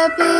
happy.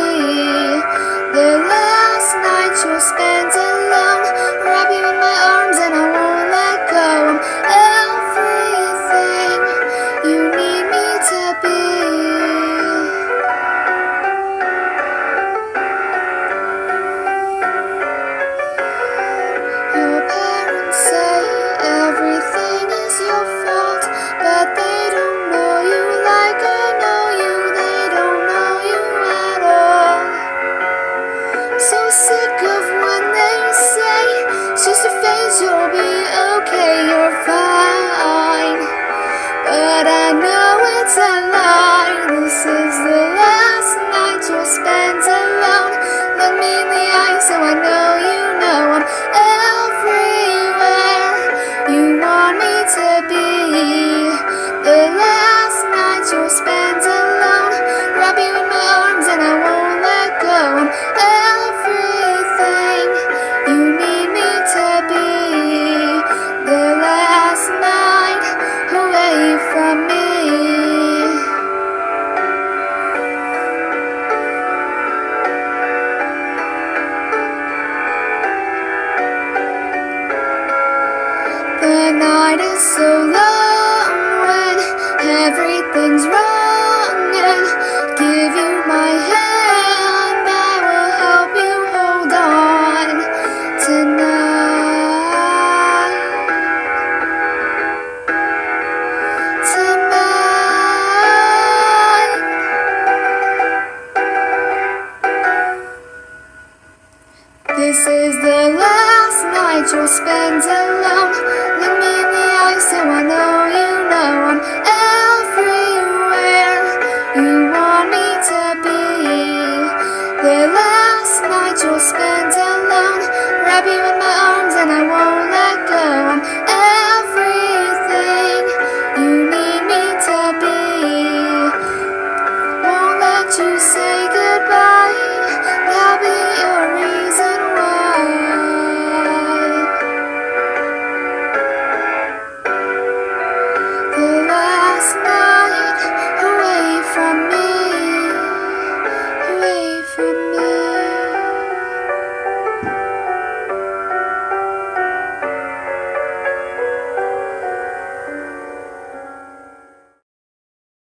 it's so long when everything's wrong and give you my hand I will help you hold on tonight. Tonight. This is the last night you'll spend alone let me so I know you know I'm